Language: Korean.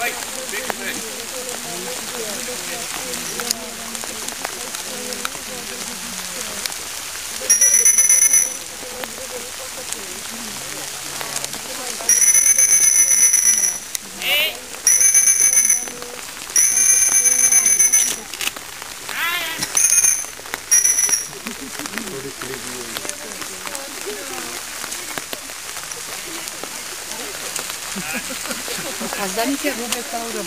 Fight! А сдадите, вы это уровень.